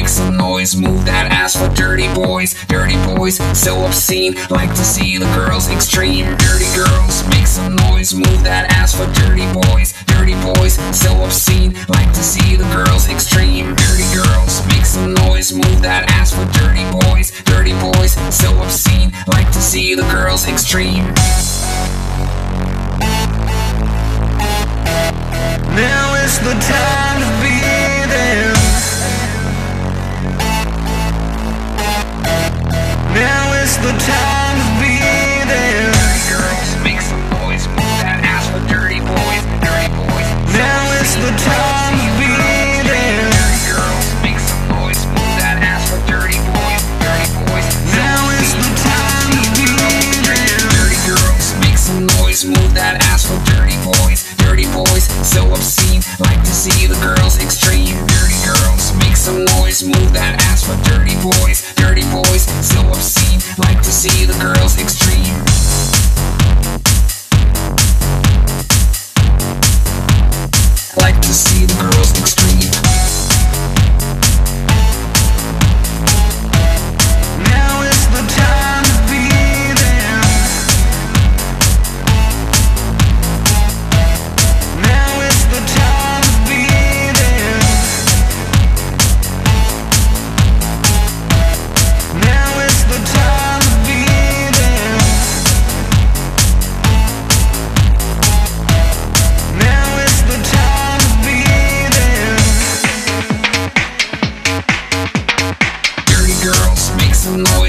make some noise, move that ass for dirty boys, dirty boys, so obscene, like to see the girls extreme. Dirty girls, make some noise, move that ass for dirty boys, dirty boys, so obscene, like to see the girls extreme. Dirty girls, make some noise, move that ass for dirty boys, dirty boys, so obscene, like to see the girls extreme. Now is the time move that ass for dirty boys, dirty boys. so Now is the time to be there. Dirty girls, make some noise, move that ass for dirty boys, dirty boys, so obscene, like to see the girls extreme. Dirty girls, make some noise, move that ass for dirty boys, dirty boys, so obscene, like to see the girls extreme. To see the girls extreme. Now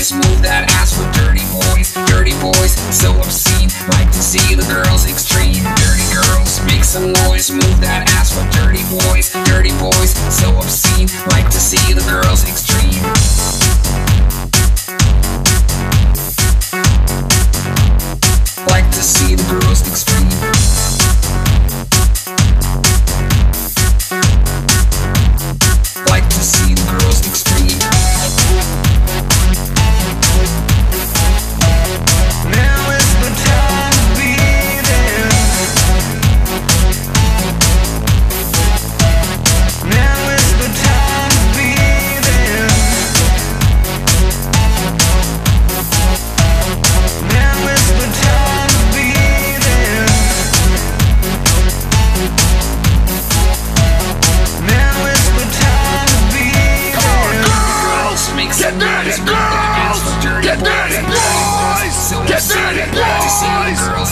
noise, move that ass for dirty boys, dirty boys, so obscene, like to see the girls extreme. Dirty girls, make some noise, move that ass for dirty boys, dirty boys, so obscene, like to see the girls extreme.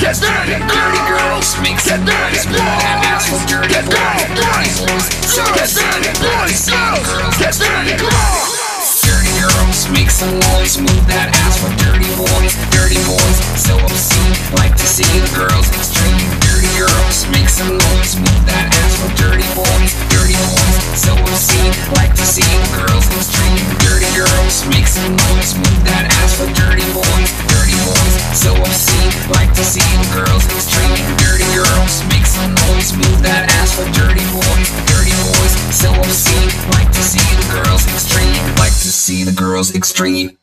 Extreme. Dirty. Girls, make some noise, move that ass for dirty boys. Dirty. boys, so obscene, like to see the girls extreme. Dirty. girls, make some noise, move that ass for dirty boys. Dirty boys, so obscene, like to see the girls extreme. Dirty girls, make some noise, move that ass for dirty boys. Dirty boys, so obscene, like to see the girls extreme. Dirty girls, make some noise, move that ass for dirty boys. Dirty boys, so obscene, like to see girls extreme.